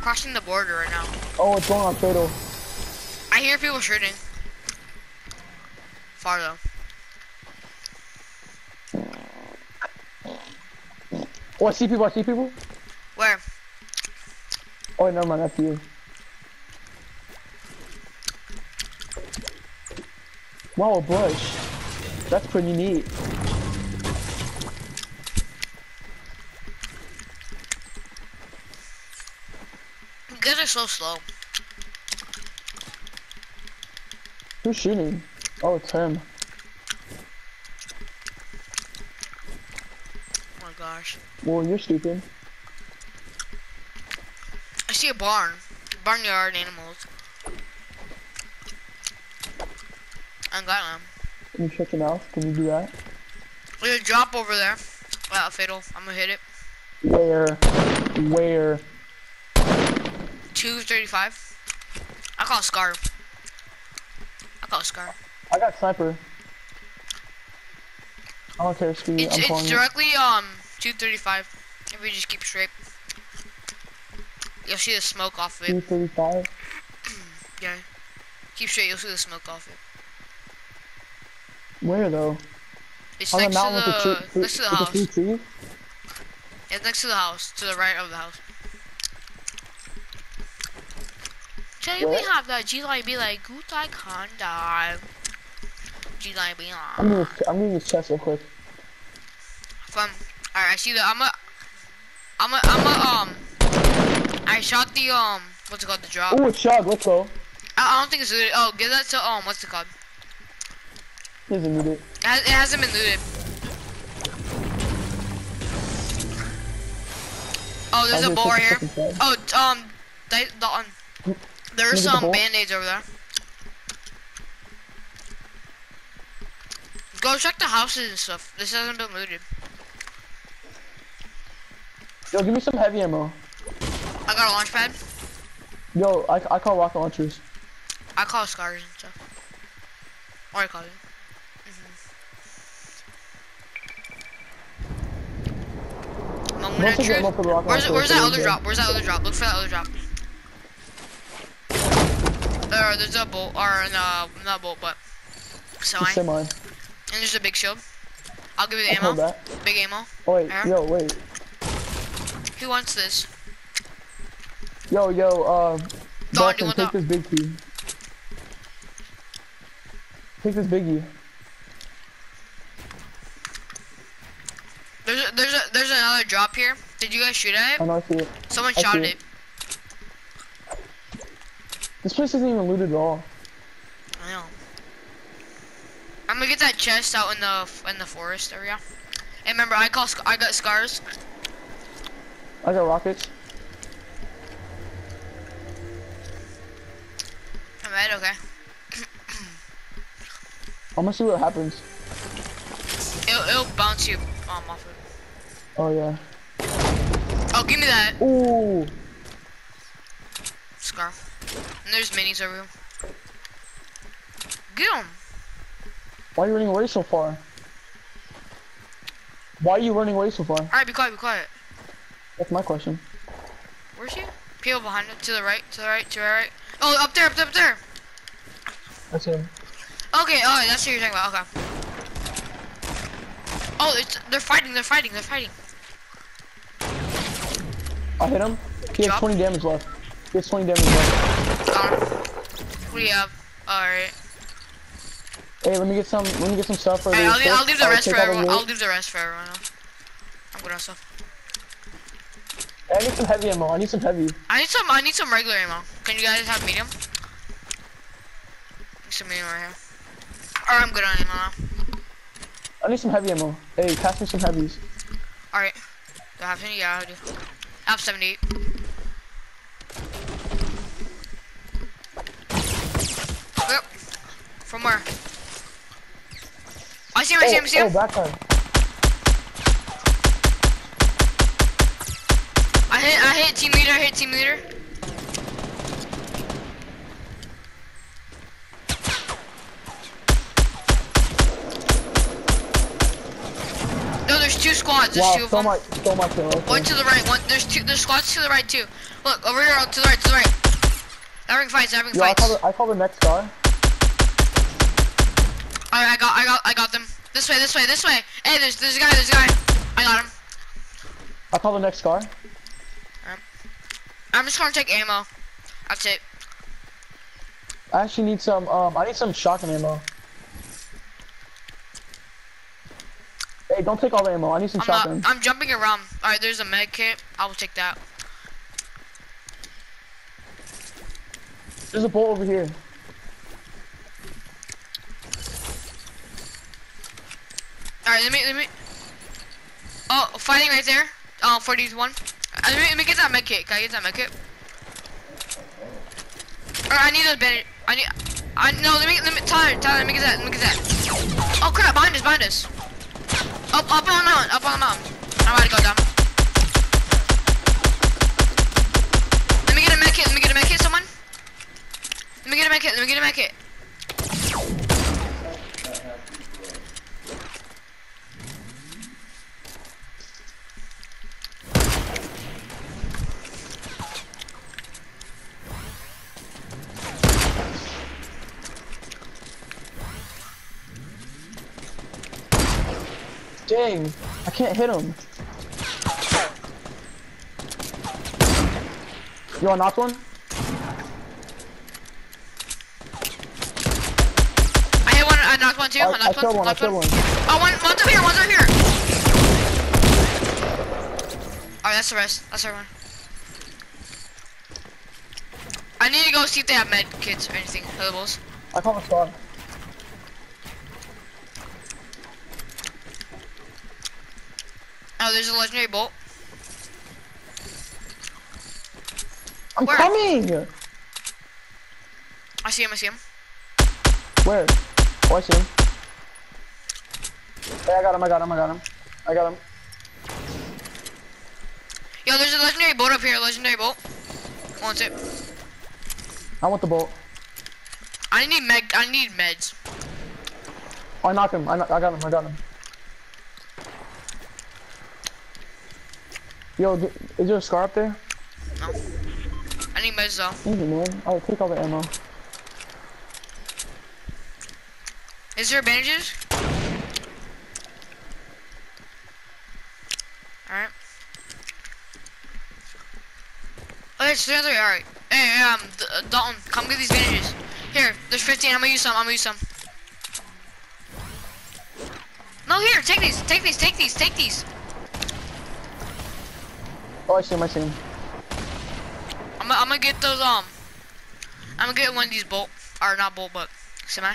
crossing the border right now. Oh, it's going on fatal. I hear people shooting. Far though. Oh, I see people. I see people. Where? Oh, never mind. That's you. Wow, a bush. That's pretty neat. So slow. Who's shooting? Oh, it's him. Oh my gosh. Well, you're stupid. I see a barn. Barnyard animals. I got them. Can you check your mouth? Can you do that? There's a drop over there. Wow, fatal. I'm gonna hit it. Where? Where? 235. I call Scar. I call Scar. I got sniper. I don't care, Ski. It's, it's directly um 235. If we just keep straight. You'll see the smoke off of it. 235. Yeah. Keep straight, you'll see the smoke off it. Where though? It's On the next to the, the, next to the house. It's next to the house, to the right of the house. Can we have that G line be like Gutai Kanda? G line be on. I'm gonna, I'm gonna use chest real quick. From alright, I see the I'm a I'm a I'm a um I shot the um what's it called the drop. Oh, it's shot, Let's go. I, I don't think it's looted. Oh, give that to um what's it called? He doesn't need it. It, has, it hasn't been looted. Oh, there's a do right here. Oh, um, they, the, um, Can there's you get the some band-aids over there. Go check the houses and stuff. This hasn't been looted. Yo, give me some heavy ammo. I got a launch pad. Yo, I, I call rocket launchers. I call scars and stuff. Or I call it. Moment Most of of the mm-hmm. ammo truth. for the rocket Where's, where's that other drop? Where's that other drop? Look for that other drop. There, there's a bolt, or no, not bolt, but semi. Mine. And there's a big shield. I'll give you the I ammo. that. Big ammo. Oh, wait, yo, wait. Who wants this? Yo, yo, uh, Don, want take this big key. Take this biggie. There's a, there's a, there's another drop here. Did you guys shoot at it? I know I see it. Someone I shot at it. it. This place isn't even looted at all. I know. I'm gonna get that chest out in the in the forest area. And remember, I call I got scars. I got rockets. I'm right, okay. I'm gonna see what happens. It'll, it'll bounce you um, off it. Oh, yeah. Oh, give me that Ooh. scar. And there's minis over here. Get 'em. Why are you running away so far? Why are you running away so far? Alright, be quiet, be quiet. That's my question. Where's she? People behind it. To the right, to the right, to the right. Oh, up there, up there, up there. That's him. Okay, oh, that's what you're talking about. Okay. Oh, it's, they're fighting, they're fighting, they're fighting. I hit him. He has 20 damage left. He has 20 damage left. What do? Alright. Hey, let me get some. Let me get some stuff for Alright, I'll, leave- I'll leave the I'll rest for everyone. I'll leave the rest for everyone else. I'm good on stuff. I need some heavy ammo. I need some heavy. I need some. I need some regular ammo. Can you guys have medium? Need some medium right here. Or I'm good on ammo. I need some heavy ammo. Hey, pass me some heavies. Alright. Do I have any? Yeah, I do. I have 78. Yep. From where? I see him, I see him, oh, him. oh, backside. I hit, I hit team leader, I hit team leader. No, there's two, squads. There's Wow, two of stole them. stole my kill. okay. One to the right. One. There's two. There's squads to the right too. Look over here. To the right. To the right. Having fights. Having Yo, I call, the, I call the next guy. Alright, I got. I got. I got them. This way. This way. This way. Hey, there's. There's a guy. There's a guy. I got him. I call the next car. I'm just gonna take ammo. That's it. I actually need some, um, I need some shotgun ammo. Hey, don't take all the ammo. I need some I'm not. shotgun. I'm jumping around. Alright, there's a med kit. I will take that. There's a bolt over here. Alright, let me. Let me. Oh, fighting right there. Oh, 41. Uh, let, me, let me get that med kit. Can I get that med kit? Alright, I need those bandage. I need. I no. Let me. Let me. Tyler. Tyler. Let me get that. Let me get that. Oh crap! Behind us. Behind us. Up. Up on the mountain. Up on the mountain. I'm about to go down. Let me get a med kit. Let me get a med kit. Someone. Let me get a med kit. Let me get a med kit. Dang, I can't hit him. You want knocked one? I hit one. I knocked one too. I, I, I knocked killed one, I knocked killed one. Oh, one, one's over here, one's over here. Alright, that's the rest. That's everyone. I need to go see if they have med kits or anything. Healables. I call the squad. Oh, there's a legendary bolt. I'm Where? coming! I see him, I see him. Where? Oh, I see him. Hey, I got him, I got him, I got him. I got him. Yo, there's a legendary bolt up here, legendary bolt. Wants it. I want the bolt. I need med, I need meds. Oh, I knocked him. I, I got him, I got him. Yo, is there a scar up there? No. I need meds though. Easy, man. I'll take all the ammo. Is there bandages? Alright. Okay, so there's alright. Hey, um, uh, Dalton, come get these bandages. Here, there's 15. I'm gonna use some. I'm gonna use some. No, here, take these, take these, take these, take these. Oh, I see him, I see him. I'm, gonna- I'm gonna get those, um, I'm gonna get one of these bolt, or not bolt, but semi.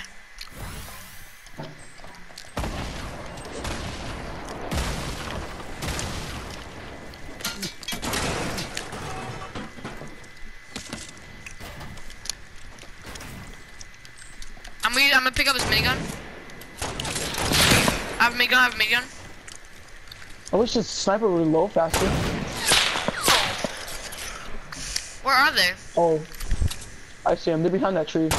I'm gonna, I'm gonna pick up this minigun. I have a minigun, I have a minigun. I wish this sniper would low faster. Where are they? Oh. I see him. They're behind that tree.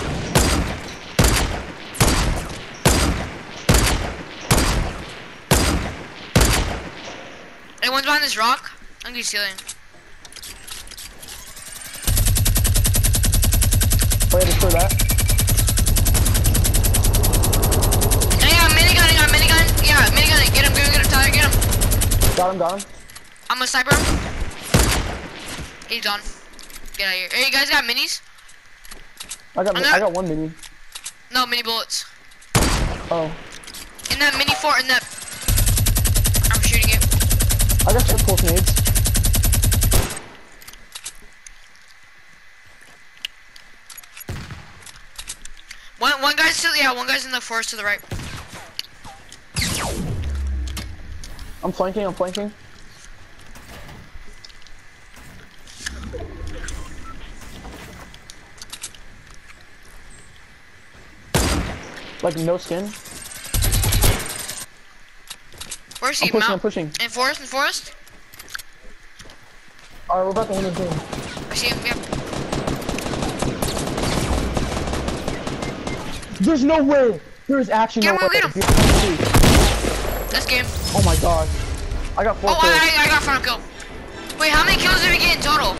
Hey, one's behind this rock. I'm gonna be ceiling. Oh, yeah, destroy that. I got minigun, I got minigun. Yeah, minigun. Get him, get him, get him, Tyler, get him. Got him, got him. I'm a sniper. He's done. Get out of here. Hey, you guys got minis? I got, not- I got one mini. No, mini bullets. Oh. In that mini fort, in that. I'm shooting it. I got some pulse nades. One, one guy's still, yeah, one guy's in the forest to the right. I'm flanking, I'm flanking. Like no skin. Where's he? I'm pushing, I'm pushing. In forest, in forest. Alright, we're about to win this game. I see him. Yep. There's no way! There's actually Get no him, way! get him. You have to see. This game. Oh my god. I got four Oh, kills. I, I, I got front kill. Wait, how many kills did we get in total?